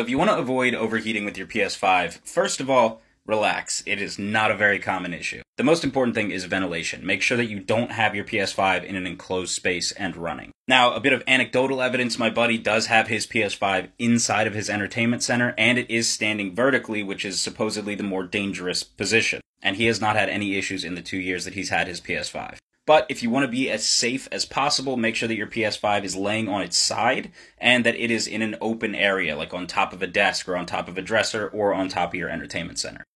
So if you want to avoid overheating with your PS5, first of all, relax. It is not a very common issue. The most important thing is ventilation. Make sure that you don't have your PS5 in an enclosed space and running. Now, a bit of anecdotal evidence my buddy does have his PS5 inside of his entertainment center, and it is standing vertically, which is supposedly the more dangerous position. And he has not had any issues in the two years that he's had his PS5. But if you want to be as safe as possible, make sure that your PS5 is laying on its side and that it is in an open area, like on top of a desk or on top of a dresser or on top of your entertainment center.